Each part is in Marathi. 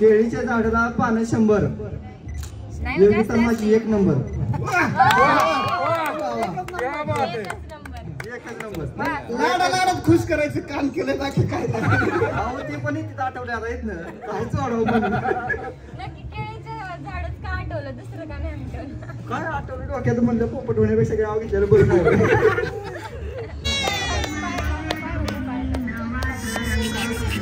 केळीच्या झाडाला पानं शंभर. योगिता माझी एक नंबर क्या बात आहे एकच नंबर. लाडा लाडात खुश करायचं काम केलं बाकी काय. अहो ते पण तिथं आठवड्यात आहेत ना. काहीच वाढव काय आठवलं? डोक्यात म्हणलं पोपट होण्यापेक्षा गाव घेतलेलं बरं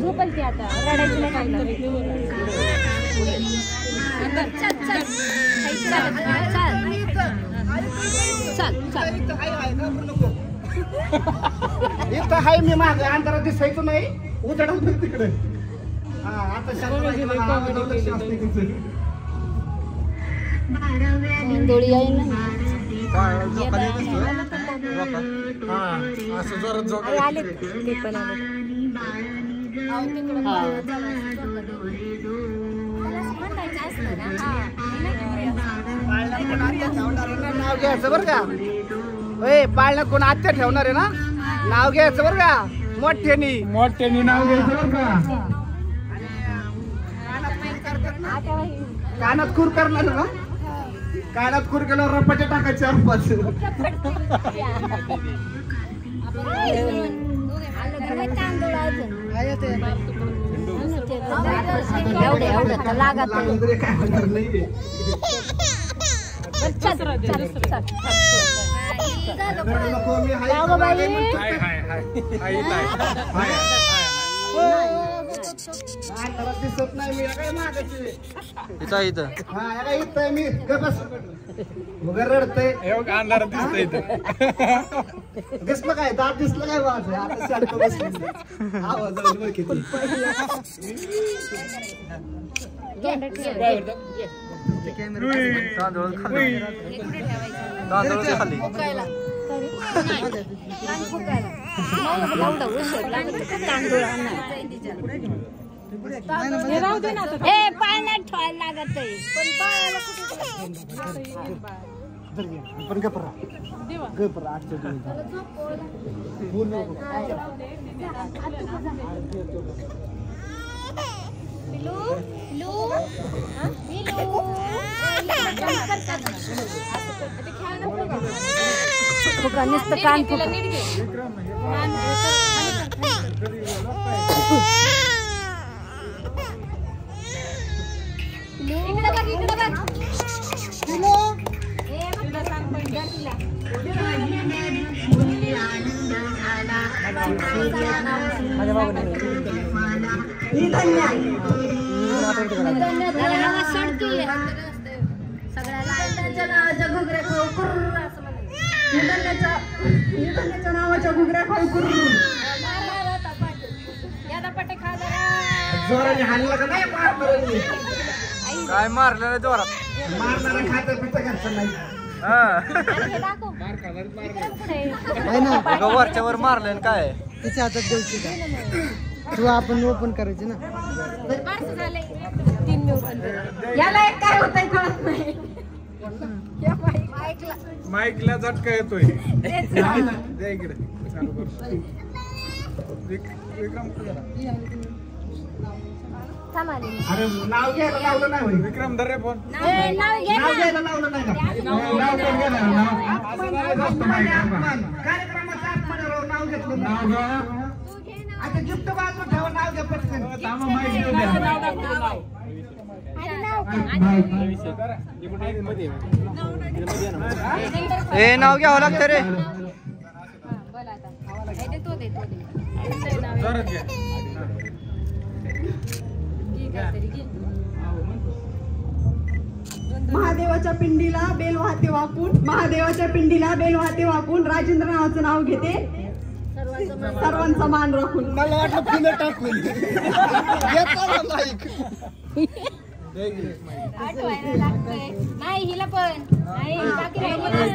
झोपल ती आता रडायची नाही इथं हाय मी माग अंधारात दिसायचं नाही बघ तिकडे आता शांत असते. हा असं जोरात अरे आले ते पण आले नाव घ्यायचं बरं का? ए पाळण्यात कोण आत्या ठेवणार आहे ना? नाव घ्यायचं बरं का? मोठ्यानी. मोठ्याने नाव घ्यायचं बरं का? कानात खूर करणार ना? कानात खूर केल्यावर टाकायचे चार पाच लागत काय होणार नाही रडू नको, मी हाय इथं आले म्हणतो. हाय हाय हाय. हाय इथं इथं. इथं हा मी गप बस. मग रडतय. अंधारात दिसतंय इथं. दिसलं काय दात दिसलं काय माझं आता शांत बसली. आवाज आवाज बघ किती. तांदूळ खाल्ले तांदूळ ते खाल्ले ए पाण्यात ठेवायला लागत आहे. पण बाळाला कुठे पण गप राहा गप राहा आजच्या दिवस बोल नको. नुसतं कान बघ नावाच्या घुगऱ्या खाऊ करून जोराने हाणलं का नाही? काय मारलेलं जोरात? मारणारा खातं पितं घरचं नाही. हा. वरच्या वर मारलं काय? तिच्या हातात द्यायची का? तू आपण ओपन करायची ना. याला एक काय होतंय माईकला झटका येतोय. द्या इकडे. चालू विक्रम. अरे नाव घ्यायला लावलं नाही. विक्रम धर फोन. नाव घे नाव. घ्यायला लावलं नाही घेतलं नाव. घ्या. आता गिफ्ट बाजू ठेवा नाव घ्या पटकन. आणि नाव घ्यावं लागतं रे. हे. महादेवाच्या पिंडीला बेल वाहते वाकून महादेवाच्या पिंडीला बेल वाहते वाकून राजेंद्र नावाचं नाव घेते. सर्वांचा मान राखून. मला वाटलं फुलं टाकून. आठवायला लागतंय नाही हिला पण नाही बाकी राहिली ना. मी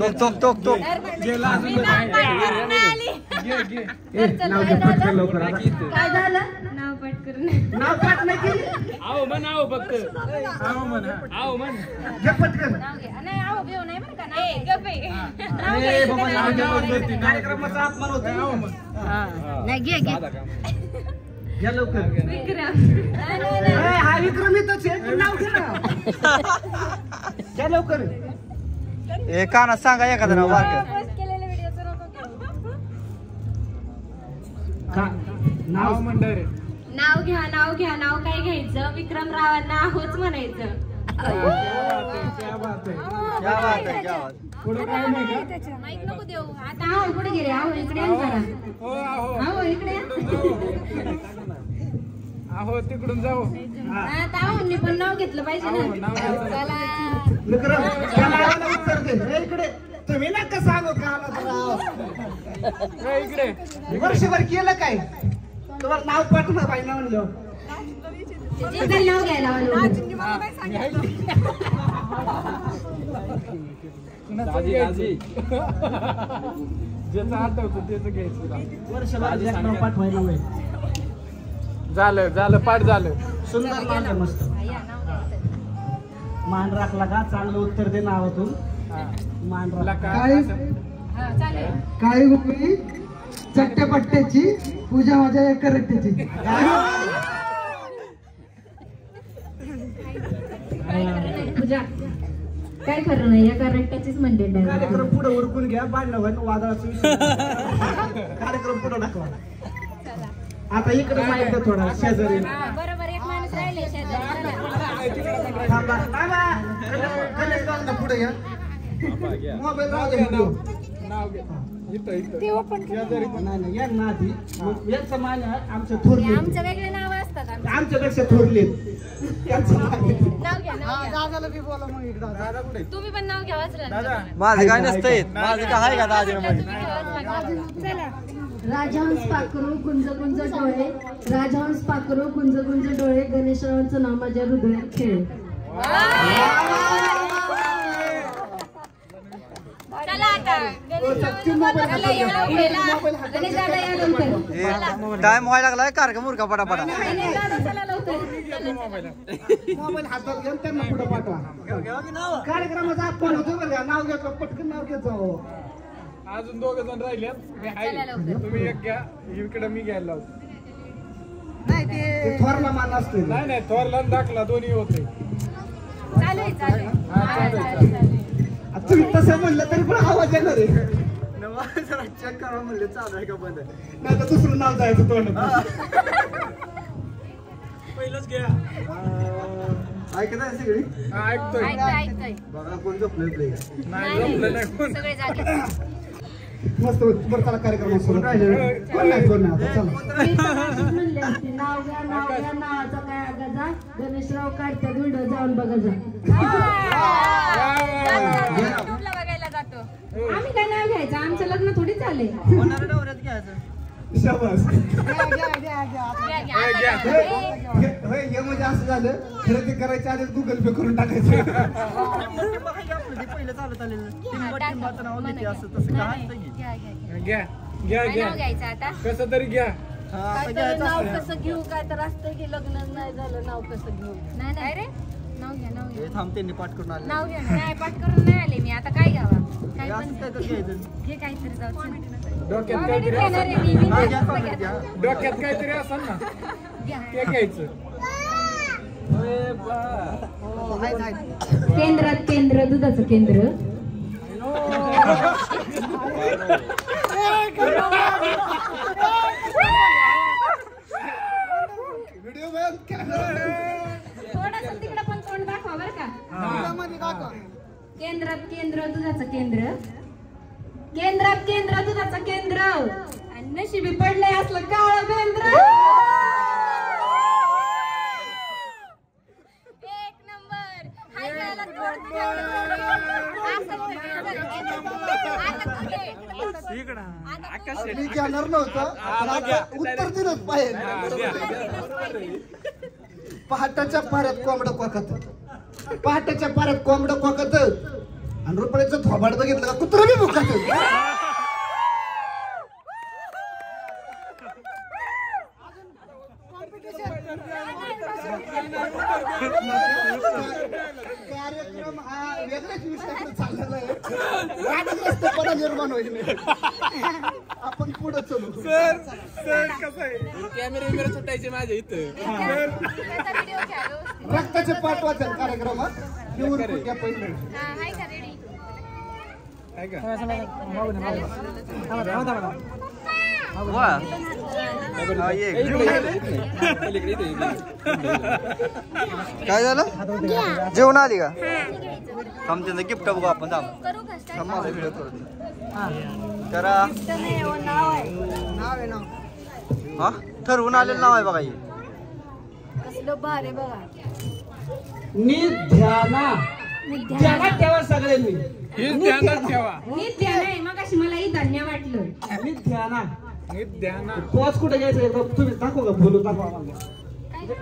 तर नाव नाही. पाठ करून आली. घे घे तर चल, नाव काय घे पटकन झालं? लवकर आता. काय झालं नाव पाठ करून नाव पाठ नाही केली आहो म्हण आहो फक्त म्हण. आहो म्हण घे पटकन नाव घे नाही आहो घेऊ नाही बरं का आहे. नाव कार्यक्रमाचा अपमान होतो. नाही घे घे घ्या लवकर. विक्रम. नाही, नाही, ए, नाही. हा विक्रम इथंच आहे. पण नाव ना. घ्या लवकर. कानात सांगा एखादं नाव बारकं पोस्ट केलेल्या व्हिडिओचं नको घेऊ. का? नाव direct. नाव घ्या नाव घ्या. नाव काय घ्यायचं? विक्रम रावांना होच म्हणायचं. क्या बात आहे क्या बात आहे क्या बात पुढं काय नाही का? माहीत नको देऊ. आता आहो पुढे गेले आहो इकडे या ना जरा हो आहो. आहो इकडे. आहो तिकडून जाऊ. आता आहोंनी पण नाव घेतलं पाहिजे ना. नाव. चला. उत्तर दे इकडे. तुम्ही नका सांगू का आला इकडे. वर्षभर केलं काय? तुम्हाला नाव पाठवलं पाहिजे ना म्हणलं जे काही नाव घ्यायला? ज्याचं आठवतं त्याचं घ्यायचं. झालं झालं पाठ झालं. सुंदर नाव आहे मस्त मान राखला का? चांगलं उत्तर दे नावातून. मान राखला. काय काय? हा, गुपी चट्ट्यापट्ट्याची पूजा माझ्या एक करट्ट्याची पूजा. काय खरं नाही या करेक्टाचीच म्हणते. कार्यक्रम पुढे उरकून घ्या भांडण होईल वादळाचा कार्यक्रम पुढे दाखवा आता इकडे माहिती थोडा शेजारी. हा, बरोबर एक माणूस राहिले शेजारी. पुढे घ्या. मोबाईल राहू दे व्हिडिओ नाव घे इथं इथं. शेजारी पण. नाही नाही यांना आधी. मग यांचं मान आहे, आमचं हे थोरले. आमचं वेगळे नाव असतात आमचं. आमच्यापेक्षा थोरले. आहे. नाव घ्या नाव घ्या. दादा कुठे? तुम्ही पण नाव घ्या वाचलं दादा. माझं काय नसतंय माझं काय आहे का चला. राजहंस पाखरू कुंज कुंज डोळे. राजहंस पाखरू कुंज कुंज डोळे. गणेशरावांचं नाव माझ्या हृदयात खेळ चला आता चला, या लवकर. गणेश दादा या लवकर टाइम व्हायला लागलाय कार का मुरका पटापटा गणेश दादा चला लवकर. मोबाईल हातात घेऊन त्यांना पुढे पाठवा. कार्यक्रमाचा अपमान होतो बरं का? नाव घेतो पटकन नाव घेत. जाऊ अजून दोघ जण लवकर. तुम्ही एक घ्या. इकडे मी घ्यायला लावतो. ते थोरला मान असतो नाही नाही थोरला दाखला दोन्ही होते. चालू आहे तुम्ही तसं म्हणलं तरी पण आवाज येणार आहे. चेक करा म्हणले चालू आहे का बंद? नाही तर दुसरं नाव जायचं तोंड पहिलंच घ्या. ऐकत आहे सगळी? हा, ऐकतोय. बघा कोण झोपलं प्ले नाही जमलं नाही कोण. सगळे जागे मस्त बरं चला कार्यक्रम सुरू कोण नाही कोण नाही चला. आगाजा गणेशराव काढत्यात व्हिडिओ जाऊन बघा जा. बघायला जातो. आम्ही काय नाव घ्यायचं? आमचं लग्न थोडी शाबास. हे हे म्हणजे असं झालं खरेदी करायच्या आधी गुगल पे करून टाकायचं. पहिलं चालत आलेलं टाका. म्हणा घ्या. घ्या, घ्या, कसं तरी घ्या. काय तर नाव कसं घेऊ? काय तर असतं की लग्न नाही झालं नाव कसं घेऊ? नाही नाही. रे? नाव घ्या नाव घ्या. पाठ करून आले. नाव घ्या नाही पाठ करून नाही आले मी. आता काय घ्यावा? काय पण घे काहीतरी जाऊ डोक्यात काहीतरी हा. डोक्यात असेल ना. ते घ्यायचं. केंद्रात केंद्र दुधाचं केंद्र व्हिडिओ बघ कॅमेरा थोडस तिकडे पण तोंड दाखवा बरं का. केंद्रात केंद्र दुधाचं केंद्र. केंद्रात केंद्र दुधाचं केंद्र. आणि नशिबी पडलंय असलं काळ केंद्र मी घेणार नव्हतं उत्तर दिलंच पाहिजे. पहाटाच्या पारात कोंबडं कोकत. पहाटाच्या पारात कोंबडं कोकत. आणि रुपयाचं थोबाड बघितलं का? कुत्र बी मुखात कार्यक्रम हा वेगळ्याच विषयाकडे चाललेला आहे वादग्रस्तपणा निर्माण होईल आपण पुढे चलू सर सर कसं आहे कॅमेरे बिमेरे सुटायचे माझ्या इथं रक्ताचे पाठ वाचन कार्यक्रमात घेऊन घ्या पहिले काय का इथे काय झालं? जेवण आली का? थांब त्यांचं गिफ्ट बघू आपण थांब. थांब माझा व्हिडिओ करू करा. हा? ठरवून आलेलं नाव आहे बघा हे. कसलं भारी बघा. निध्याना. ध्यानात ठेवा सगळ्यांनी. हे ध्यानात ठेवा नित्य नाही मग मलाही धन्य वाटलं. पॉज कुठे घ्यायचं एकदा तुम्ही दाखव का? बोलू दाखवा आम्हाला.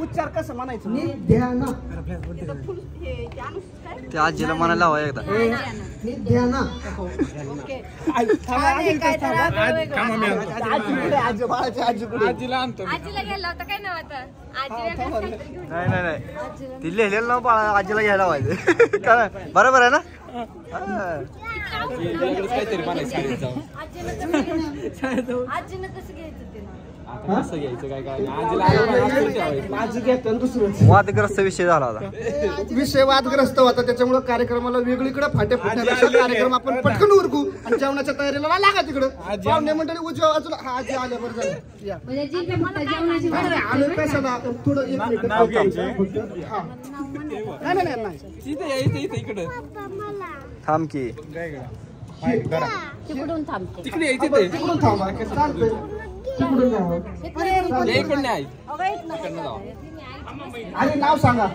उच्चार कसं म्हणायचं? निध्याना ते आजीला म्हणायला लावा एकदा. निध्याना आज थांबा मी आणतो. आजी कुठे आजी बाळाची आजी कुठे आजीला आणतो. आजीला गेला होता काय नाव नाही नाही नाही. ती लिहिलेलं नाव बाळा आजीला घ्यायला पाहिजे काय? बरोबर आहे ना? काहीतरी बनायचं शाळेत जाऊन आजीनं कसं घ्यायचं. कसं घ्यायचं काय काय घेतो वादग्रस्त विषय झाला होता विषय वादग्रस्त होता त्याच्यामुळे कार्यक्रमाला वेगळीकडे फाटे फुटण्यापेक्षा कार्यक्रम आपण पटकन उरकू आणि जेवणाच्या तयारीला लागा तिकडं. पाहुणे मंडळी उजव्या बाजूला. हा आजी आल्या बरं झालं. या. म्हणजे आलं कशाला थोडं एक मिनिट नाव घ्यायचं. हा. नाही नाही नाही, नाही. इथे या इथे इथे इकडं. थांब की. तिकडून थांबते. तिकडे या इथे तिकडून थांबा चालतंय. तिकडून जावं या इकडनं आहे इकडनं जावा आणि नाव सांगा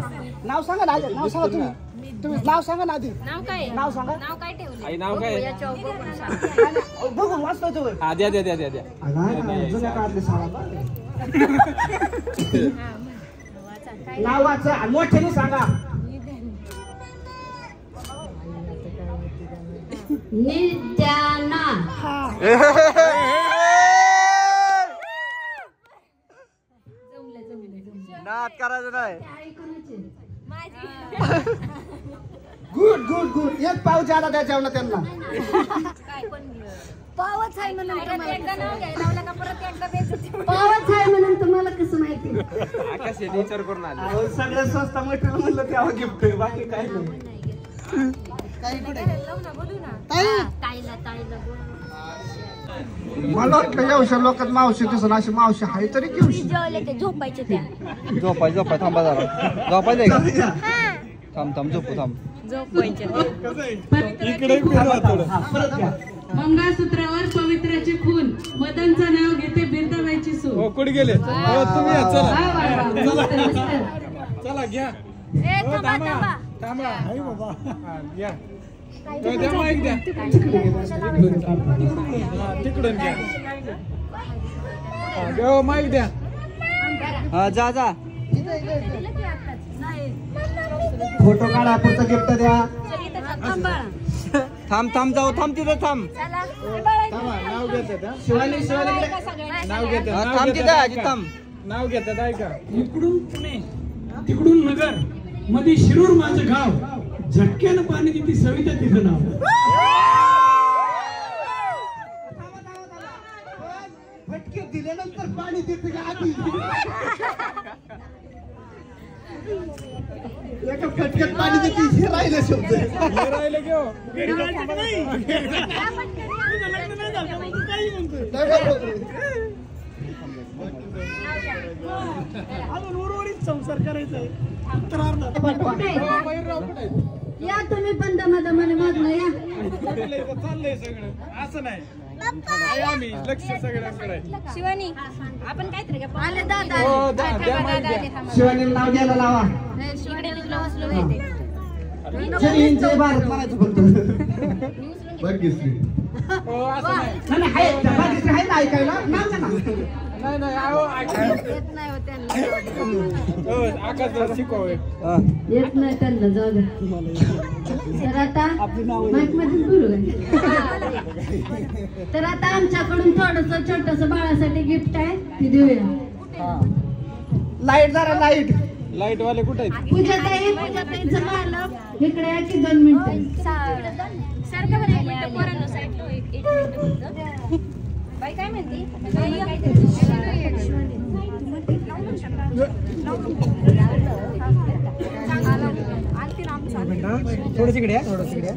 नाव सांगा ना आधी. नाव सांगा तुम्ही तुम्ही नाव सांगा ना आधी नाव काय नाव सांगा नाव काय ठेवलं आई नाव काय याच्यावर बघून सांग. बघून वाचतो तुम्ही हा द्या द्या द्या द्या द्या जुन्या काळातले सांगा नाव वाचा आणि मोठ्याने सांगा नित्याना नाद करायचं नाही. आई कोणाची गुड गुड गुड. एक पाव ज्यादा द्या जेवणा त्यांना. पावच आहे म्हणून द्यायचं पावच आहे म्हणून तुम्हाला कसं माहिती? आकाश येते विचार करून आले. सगळ्यात स्वस्त मटेरियल म्हणलं तेव्हा गिफ्ट बाकी काय नाही. लावू ना बोलू ना. ताईला ताईला मला वाटलं एवढ्या लोकात मावशी दिसून अशी मावशी आहे तरी घेऊ जेवले ते झोपायचे त्या. झोपाय झोपाय थांबा जरा. झोपायचंय का? थांब थांब झोपू थांब. झोपायचे इकडे फिरवा थोडं. परत घ्या. मंगळसूत्रावर पवित्राचे खून. मदनचं नाव घेते बिरदाबाईची सून. हो कुठे गेले? हो तुम्ही या, चला. घ्या. ए हो थांबा. थांबा. हा, घ्या. तिकडून घ्या हो, माईक द्या हा जा जा फोटो काढा पुढचं गिफ्ट द्या थांब थांब जाऊ थांब तिथं थांब थांबा नाव घेतात हा. शिवानी नाव घेतात थांब तिथं आजी थांब नाव घेतात ऐका इकडून पुणे तिकडून नगरमध्ये शिरूर माझं गाव झटक्यानं पाणी किती सविता तिचं नाव फटके दिल्यानंतर पाणी देते का आधी एका फटक्यात पाणी देते हे राहिलं शब्द हे राहिले. अजून उर्वरित संसार करायचा या तुम्ही पण दमादमाने मागणं या. चाललंय सगळं. असं नाही. आहे आम्ही लक्ष सगळ्यांकडे शिवानी आपण काहीतरी का आले दादा. हो द्या द्या माईक द्या. शिवानी नाव द्यायला लावा. शिवानी जय हिंद जय भारत म्हणायचं फक्त भाग्यश्री भाग्यश्री आहे ना ऐकायला ना नाही नाही आकाश शिकवावे येत नाही त्यांना जाऊ द्या तर आता तर आता आमच्याकडून थोडस छोटस बाळासाठी गिफ्ट आहे ती देऊया लाइट जरा लाइट. लाइट वाले कुठे आहेत? पूजाताई पूजाताईचं मालक इकडे या की दोन मिनिटं? सारखं बरं एक मिनिटं पोरांनो साईडला हो, एक एक मिनिटं. फक्त. बाई काय म्हणते? थोडं तिकडे थोडं तिकडे